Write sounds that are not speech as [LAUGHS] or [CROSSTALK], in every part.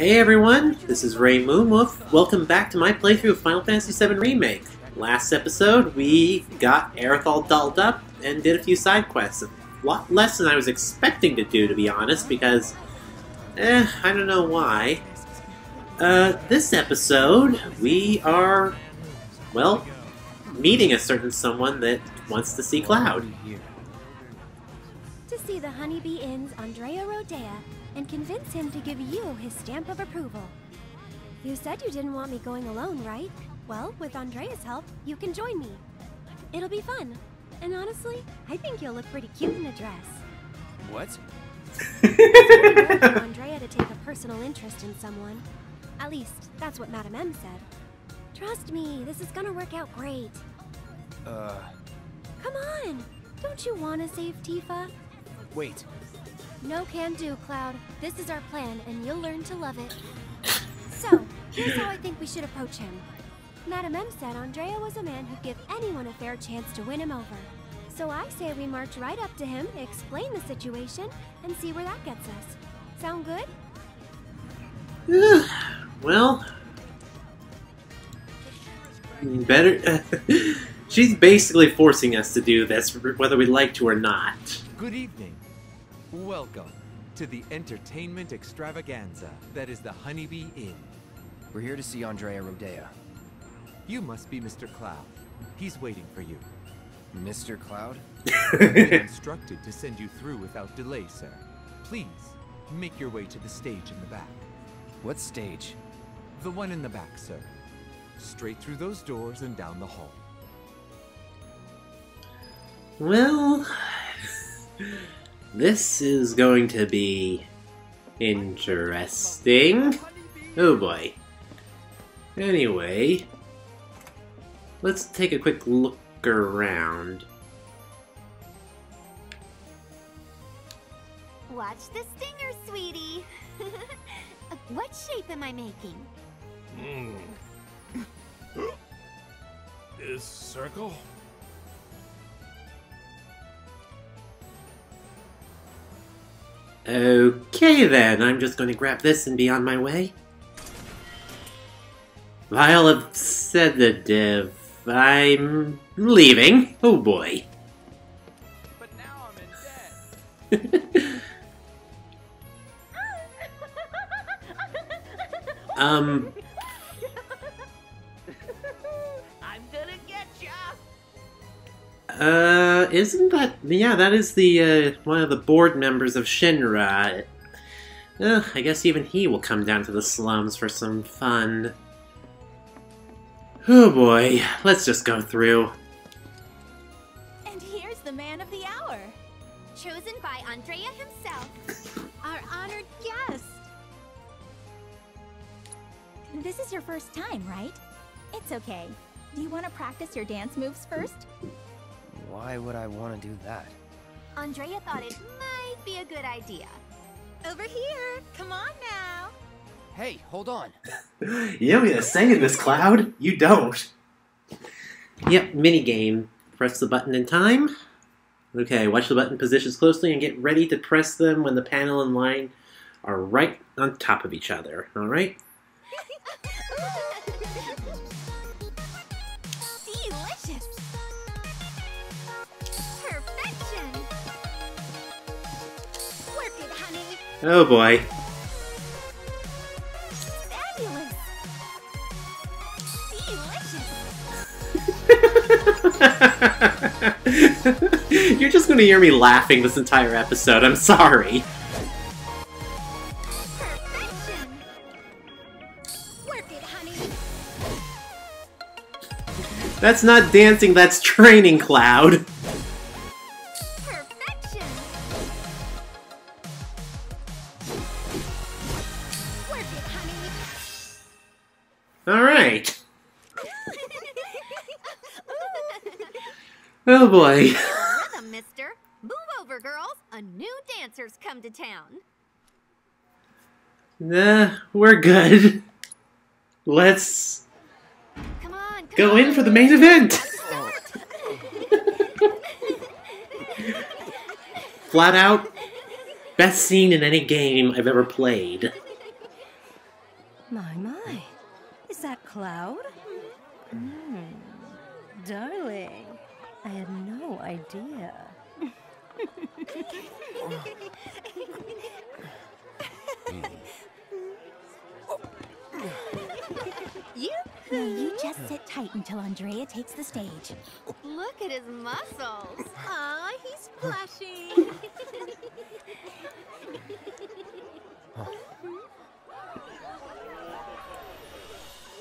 Hey everyone, this is Rei Moonwuff. Welcome back to my playthrough of Final Fantasy VII Remake. Last episode, we got Aerith all dolled up and did a few side quests. A lot less than I was expecting to do, to be honest, because, eh, I don't know why. Uh, this episode, we are, well, meeting a certain someone that wants to see Cloud. To see the Honeybee Inn's Andrea Rhodea and convince him to give you his stamp of approval. You said you didn't want me going alone, right? Well, with Andrea's help, you can join me. It'll be fun. And honestly, I think you'll look pretty cute in a dress. What? It's rare for Andrea to take a personal interest in someone. At least, that's what Madame M said. Trust me, this is gonna work out great. Uh, Come on! Don't you want to save Tifa? wait. No can do, Cloud. This is our plan, and you'll learn to love it. So, here's how I think we should approach him. Madame M said Andrea was a man who'd give anyone a fair chance to win him over. So I say we march right up to him, explain the situation, and see where that gets us. Sound good? [SIGHS] well, better. [LAUGHS] She's basically forcing us to do this, whether we like to or not. Good evening. Welcome to the entertainment extravaganza that is the Honeybee Inn. We're here to see Andrea Rhodea. You must be Mr. Cloud. He's waiting for you. Mr. Cloud? I've been [LAUGHS] instructed to send you through without delay, sir. Please, make your way to the stage in the back. What stage? The one in the back, sir. Straight through those doors and down the hall. Well, this is going to be interesting. Oh boy. Anyway, let's take a quick look around. Watch the stinger, sweetie. [LAUGHS] What shape am I making? Hmm. [GASPS] Is circle? Okay then, I'm just going to grab this and be on my way. Violet Sedative. I'm leaving. Oh boy. But now I'm in debt. [LAUGHS] um, uh, isn't that... Yeah, that is the, uh, one of the board members of Shinra. I guess even he will come down to the slums for some fun. Oh boy, let's just go through. And here's the man of the hour. Chosen by Andrea himself. Our honored guest. This is your first time, right? It's okay. Do you want to practice your dance moves first? Why would I want to do that? Andrea thought it might be a good idea. Over here. Come on now. Hey, hold on. [LAUGHS] You want me to sing in this cloud? You don't. Yep, minigame. Press the button in time. Okay, watch the button positions closely and get ready to press them when the panel and line are right on top of each other. Alright? [LAUGHS] Oh boy. [LAUGHS] You're just gonna hear me laughing this entire episode. I'm sorry. It. That's not dancing, that's training, Cloud. Alright. Oh boy. Rhythm, mister. Move over, girls. A new dancer's come to town. Nah, we're good. Let's Come on, come go on. in for the main event. [LAUGHS] Flat out, best scene in any game I've ever played. My, my. Is that Cloud? Hmm. Darling, I had no idea. Now you just sit tight until Andrea takes the stage. Look at his muscles. Aw, he's blushing. [LAUGHS]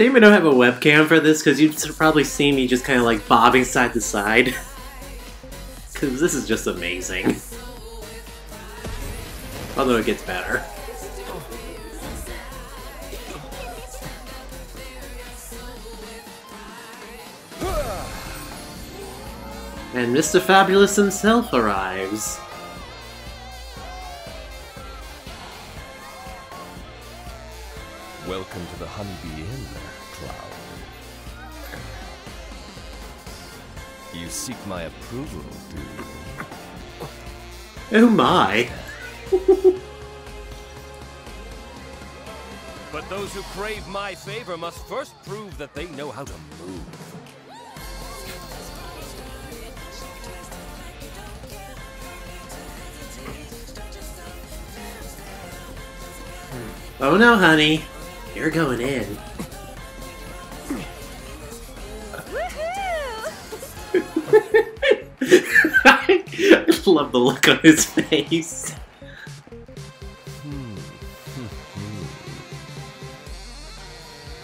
Shame I don't have a webcam for this because you'd probably see me just kind of like bobbing side to side. [LAUGHS] Because this is just amazing. Although it gets better. And Mr. Fabulous himself arrives. You seek my approval, do you? Oh my. [LAUGHS] But those who crave my favor must first prove that they know how to move. Oh no, honey. You're going in. [LAUGHS] love the look on his face.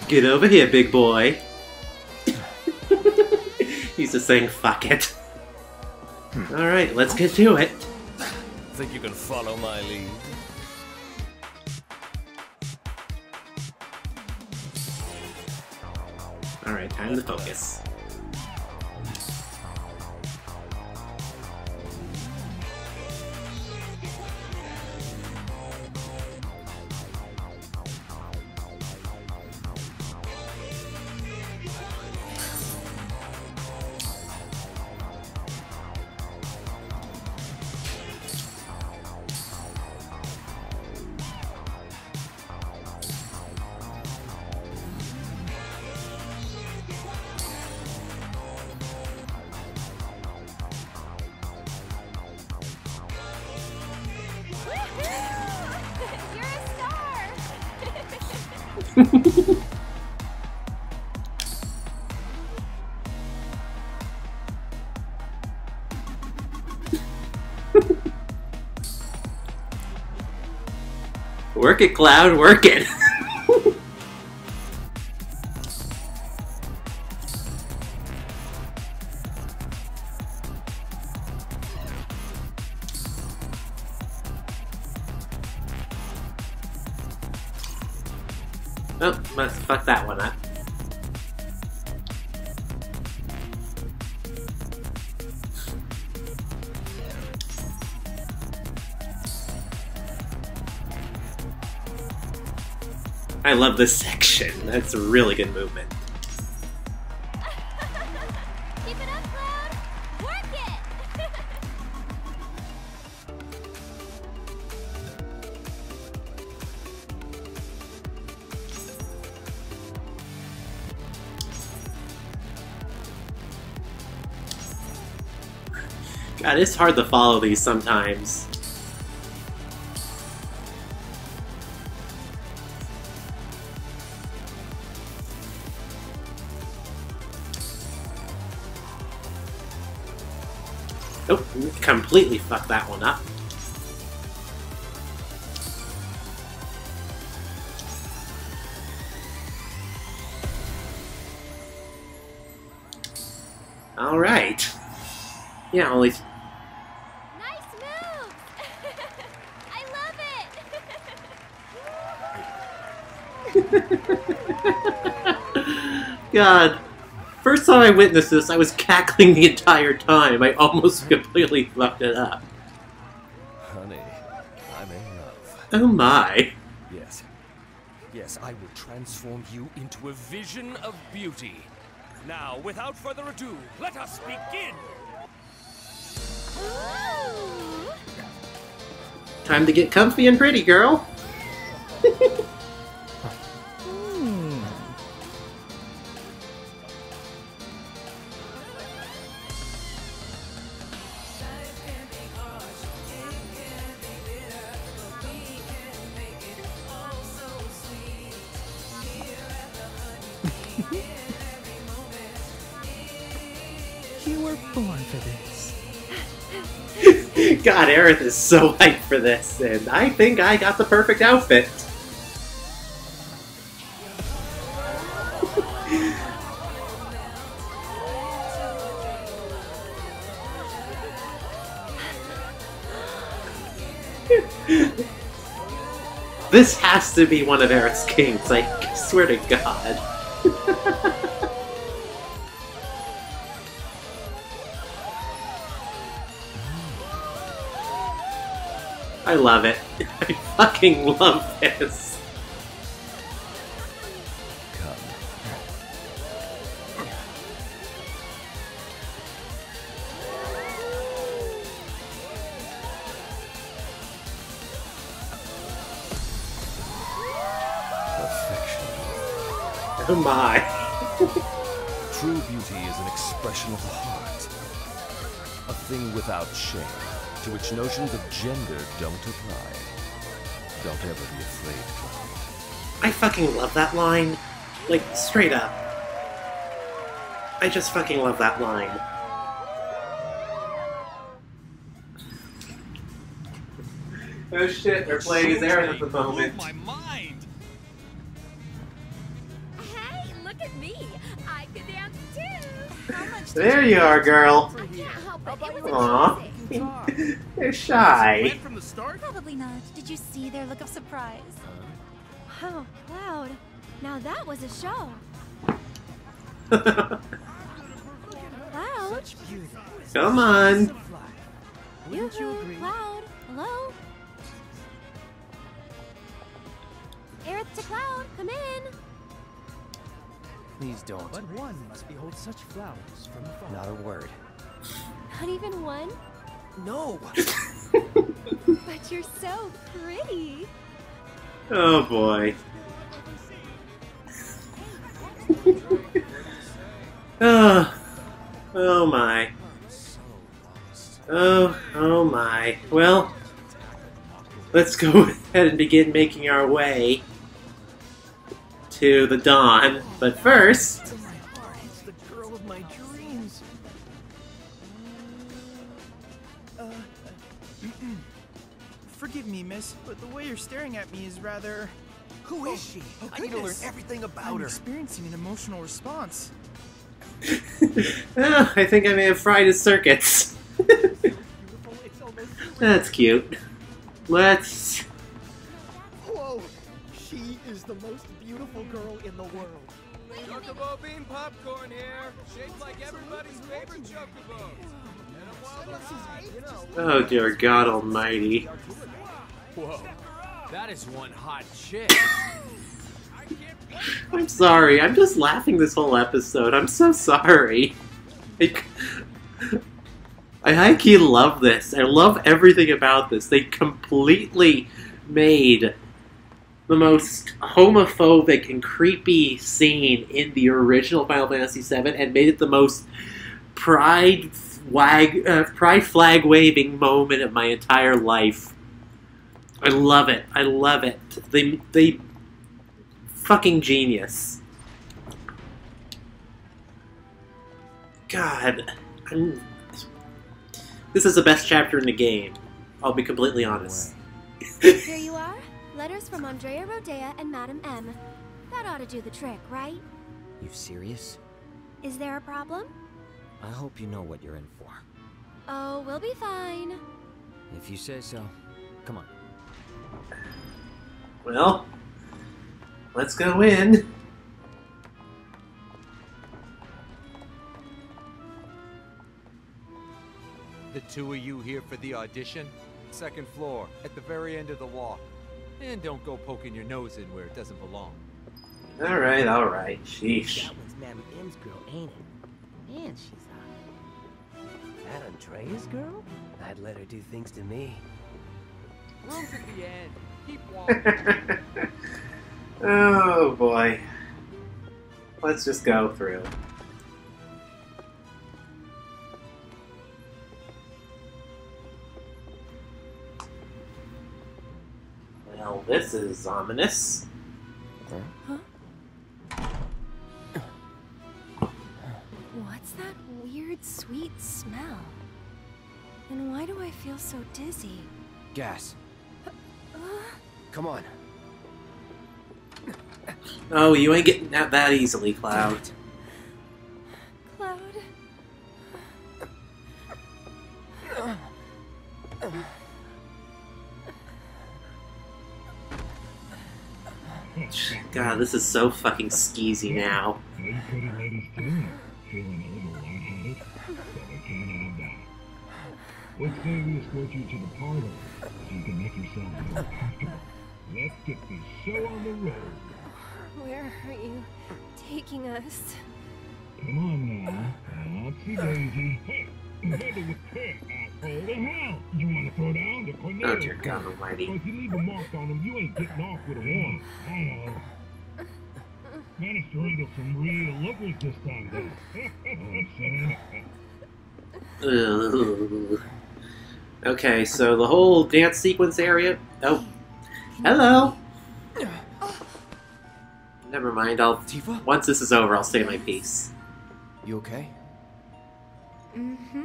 Get over here, big boy. [LAUGHS] He's just saying, fuck it. Hmm. Alright, let's get to it. Think you can follow my lead? Alright, time to focus. Work it, Cloud, work it! This section. That's a really good movement. Keep it up, Cloud. Work it. God, it's hard to follow these sometimes. completely fucked that one up. All right. Yeah, only. Nice move. [LAUGHS] I love it. [LAUGHS] God. First time I witnessed this, I was cackling the entire time. I almost [LAUGHS] completely fucked it up. Honey, I'm in love. Oh my. Yes. Yes, I will transform you into a vision of beauty. Now, without further ado, let us begin! Time to get comfy and pretty, girl. [LAUGHS] You were born for this. God, Aerith is so hyped for this, and I think I got the perfect outfit. [LAUGHS] this has to be one of Aerith's kings, I swear to God. I love it. [LAUGHS] I fucking love this. Come. Perfection. Oh my. True beauty is an expression of the heart. A thing without shame, to which notions of gender don't apply. Don't ever be afraid, Cloud. I fucking love that line. Like, straight up. I just fucking love that line. Oh shit, they're playing as Aaron at the moment. my mind! Hey, look at me. I can dance too. How much There you are, girl. I can't help it. It was Aw. Amazing. They're shy. from the start? Probably not. Did you see their look of surprise? Oh, Cloud. Now that was a show. Cloud? Come on. You Yoo-hoo, agree? Cloud. Hello? Aerith to Cloud, come in. Please don't. But one must behold such flowers from afar. Not a word. Not even one? No! [LAUGHS] But you're so pretty. Oh boy. [LAUGHS] oh, oh my. Oh, oh my. Well, let's go [LAUGHS] ahead and begin making our way to the Don. But first, forgive me, miss, but the way you're staring at me is rather. Who is oh, she? oh, I need to learn goodness. everything I'm about her. experiencing an emotional response. [LAUGHS] oh, I think I may have fried his circuits. [LAUGHS] That's cute. Let's. Whoa! She is the most beautiful girl in the world. Chocobo bean popcorn here, shaped like everybody's favorite chocobo. Oh dear God Almighty. Whoa, that is one hot chick. I'm sorry. I'm just laughing this whole episode. I'm so sorry. Like, I high love this. I love everything about this. They completely made the most homophobic and creepy scene in the original Final Fantasy VII and made it the most pride flag, uh, pride flag waving moment of my entire life. I love it. I love it. They they fucking genius. God, I'm. This is the best chapter in the game. I'll be completely honest. Here you are. Letters from Andrea Rhodea and Madame M. That ought to do the trick, right? You serious? Is there a problem? I hope you know what you're in for. Oh, we'll be fine. If you say so. Come on. Well, let's go in. The two of you here for the audition? Second floor, at the very end of the walk. And don't go poking your nose in where it doesn't belong. Alright, alright. Sheesh. That one's Madam M's girl, ain't it? Man, she's hot. That Andrea's girl? I'd let her do things to me. Room's at the end. Keep [LAUGHS] walking. oh boy. Let's just go through. Well, this is ominous. What's that weird, sweet smell? And why do I feel so dizzy? Gas. Come on. Oh, you ain't getting out that easily, Cloud. Cloud? God, this is so fucking skeezy now. Hey, pretty ladies too. Feeling a little lightheaded, but I can't have that. Let's say we escort you to the parlor so you can make yourself more comfortable. Let's get this show on the road. Where are you taking us? Come on now. Oopsie daisy. Hey, together with Ted, asshole. The hell? You want to throw down the Cornelius? Oh, dear God almighty. If you leave a mark on him, you ain't getting off with a one. I know. Managed to wrangle some real lookers this time, though. Know what I'm saying? Ugh. Okay, so the whole dance sequence area. Oh, hello. Never mind. I'll. Tifa? Once this is over, I'll say my piece. You okay? Mm-hmm.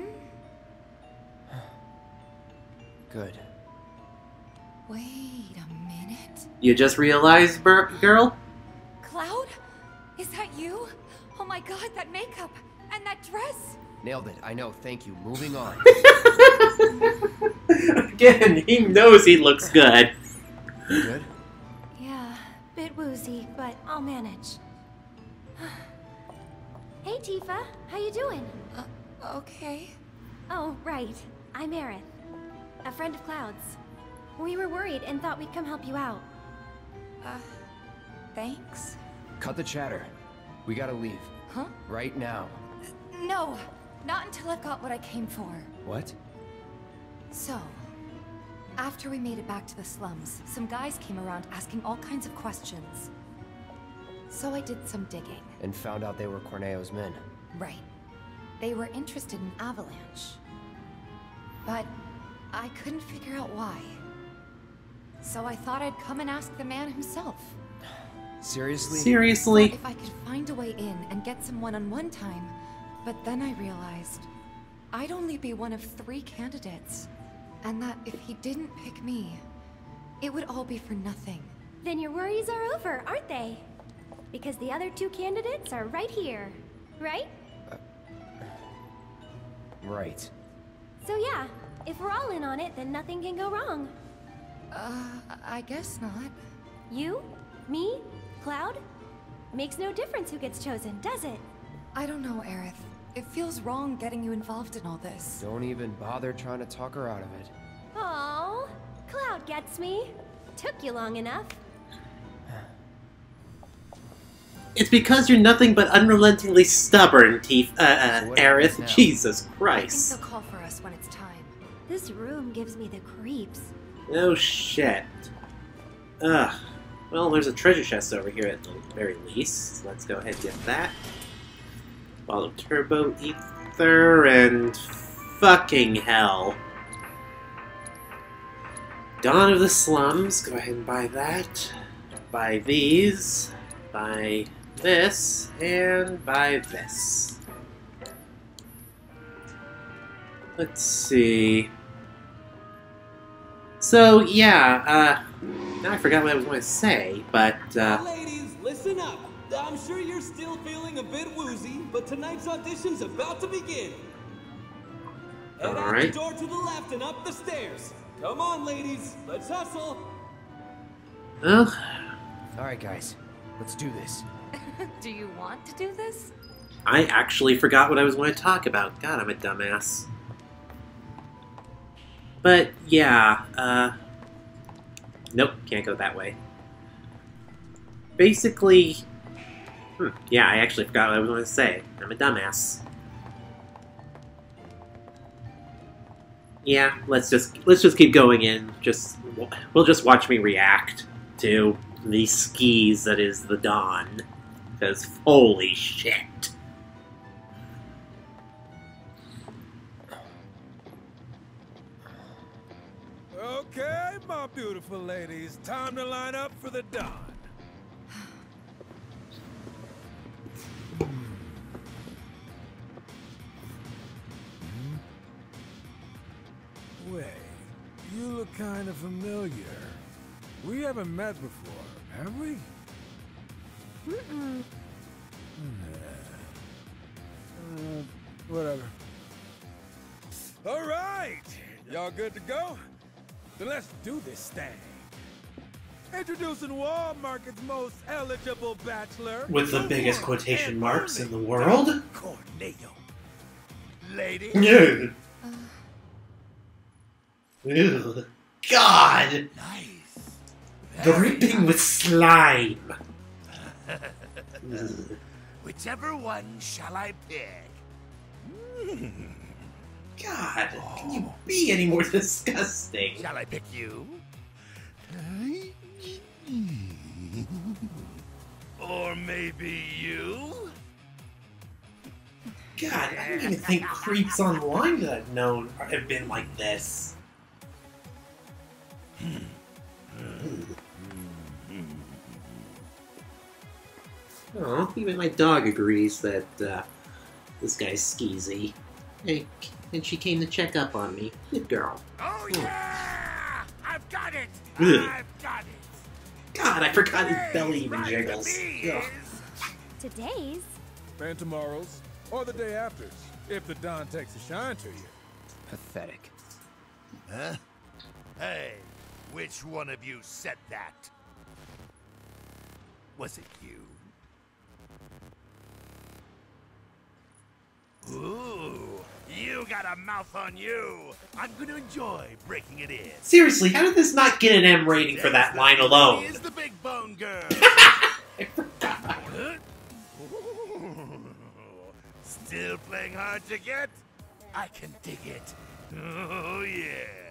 Good. Wait a minute. You just realized, bur- girl? Cloud? Is that you? Oh my god, that makeup and that dress. Nailed it. I know. Thank you. Moving on. [LAUGHS] Again, he knows he looks good. You good? Yeah, bit woozy, but I'll manage. [SIGHS] hey, Tifa. How you doing? Uh, okay. Oh, right. I'm Aerith. A friend of Cloud's. We were worried and thought we'd come help you out. Uh, thanks. Cut the chatter. We gotta leave. Huh? Right now. No, not until I've got what I came for. What? So, after we made it back to the slums, some guys came around asking all kinds of questions. So I did some digging. And found out they were Corneo's men. Right. They were interested in Avalanche. But I couldn't figure out why. So I thought I'd come and ask the man himself. [SIGHS] Seriously? Seriously? Thought if I could find a way in and get some one-on-one time, but then I realized I'd only be one of three candidates, and that if he didn't pick me, it would all be for nothing. Then your worries are over, aren't they? Because the other two candidates are right here, right? Right. So yeah, if we're all in on it, then nothing can go wrong. Uh, I guess not. You? Me? Cloud? Makes no difference who gets chosen, does it? I don't know, Aerith. It feels wrong getting you involved in all this. Don't even bother trying to talk her out of it. Oh, Cloud gets me. Took you long enough. It's because you're nothing but unrelentingly stubborn, Teef, uh, uh, So what happens now? Aerith. Jesus Christ. I think Christ. they'll call for us when it's time. This room gives me the creeps. No shit. Ugh. Well, there's a treasure chest over here at the very least. Let's go ahead and get that. Follow Turbo Ether and fucking hell. Don of the Slums. Go ahead and buy that. Buy these. Buy this. And buy this. Let's see. So, yeah, uh, now I forgot what I was going to say, but, uh, Ladies, listen up. I'm sure you're still feeling a bit woozy, but tonight's audition's about to begin. Head out Alright. the door to the left and up the stairs. Come on, ladies, let's hustle. well, Alright, guys. Let's do this. [LAUGHS] do you want to do this? I actually forgot what I was going to talk about. God, I'm a dumbass. But yeah, uh. Nope, can't go that way. Basically. Hmm, yeah, I actually forgot what I was going to say. I'm a dumbass. Yeah, let's just let's just keep going in. Just we'll just watch me react to the skis that is the Don. Because holy shit. Okay, my beautiful ladies, time to line up for the Don. Familiar. We haven't met before, have we? Mm-mm. Uh, whatever. All right, y'all good to go? Then let's do this thing. Introducing Wall Market's most eligible bachelor. With the biggest quotation marks in the world? Corneo. Lady. Yeah. [LAUGHS] Ew. God! Nice. Dripping with slime! [LAUGHS] Whichever one shall I pick? Hmm. God, can you oh. be any more [LAUGHS] disgusting? Shall I pick you? Or maybe you? God, I don't even think creeps online that I've known have been like this. Oh, even my dog agrees that uh, this guy's skeezy. Hey, and she came to check up on me. Good girl. Oh yeah! I've got it! Ugh. I've got it! God, I forgot his belly even jiggles. Today's? And tomorrow's, or the day after's, if the Don takes a shine to you. Pathetic. Huh? Hey, which one of you said that? Was it you? Ooh, you got a mouth on you. I'm gonna enjoy breaking it in. Seriously, how did this not get an M rating for that line alone? Is the big bone girl? [LAUGHS] Still playing hard to get? I can dig it. Oh yeah.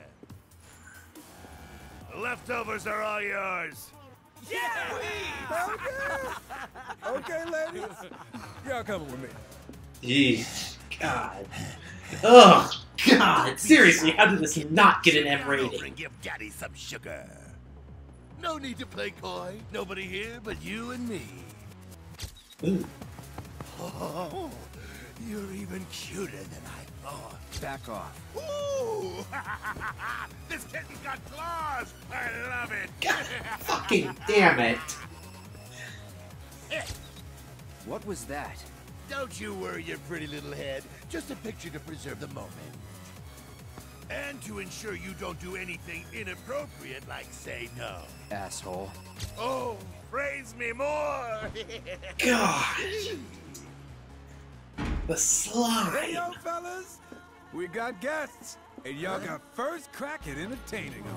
Leftovers are all yours. Yeah! okay, ladies. Y'all coming with me. Jeez, God. Ugh, God. Seriously, how did this not get an M Come over rating? and give Daddy some sugar. No need to play coy. Nobody here but you and me. Ooh. Oh, you're even cuter than I thought. Back off. Ooh! [LAUGHS] this kitten's got claws! I love it! Fucking damn it. What was that? Don't you worry your pretty little head. Just a picture to preserve the moment. And to ensure you don't do anything inappropriate like say no. Asshole. Oh, praise me more! [LAUGHS] God. The slime. Hey, yo, fellas. We got guests, and y'all got first crack at entertaining them.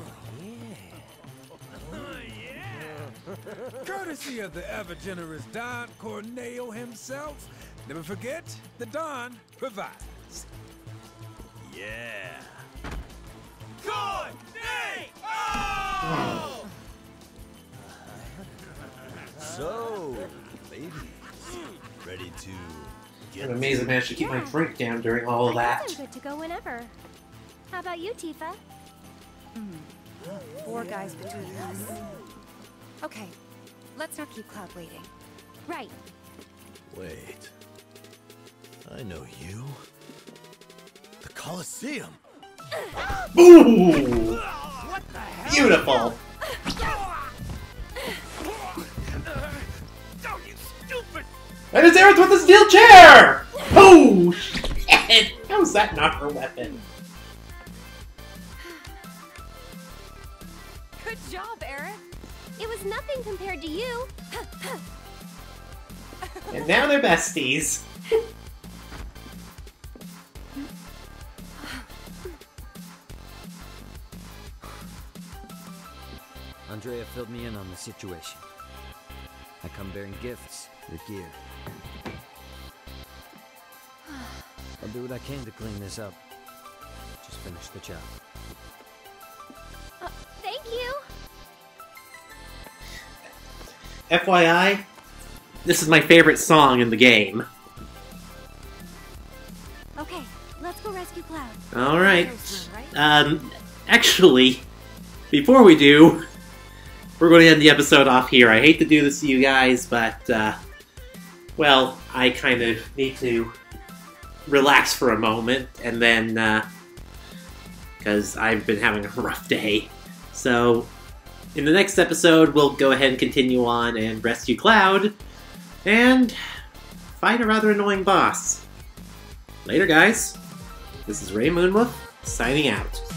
Oh, yeah. [LAUGHS] Courtesy of the ever-generous Don Corneo himself. Never forget, the Don provides. Yeah. Corneo! [LAUGHS] [LAUGHS] So, ladies, ready to get I'm amazed I managed to keep my drink down during all of that. I'm good to go whenever. How about you, Tifa? Hmm. Four guys between us. Okay, let's not keep Cloud waiting. Right. Wait. I know you. The Colosseum. Ooh! Beautiful! And it's Aerith with a steel chair! Oh, shit! How's that not her weapon? Good job, Eric. It was nothing compared to you. [LAUGHS] And now they're besties. Andrea filled me in on the situation. I come bearing gifts, your gear. Do what I can to clean this up. Just finish the job. Uh, thank you. FYI, this is my favorite song in the game. Okay, let's go rescue Cloud. Alright. Um, actually, before we do, we're going to end the episode off here. I hate to do this to you guys, but, uh, well, I kind of need to relax for a moment, and then, uh, because I've been having a [LAUGHS] rough day. So, in the next episode, we'll go ahead and continue on and rescue Cloud, and fight a rather annoying boss. Later, guys. This is Rei Moonwuff, signing out.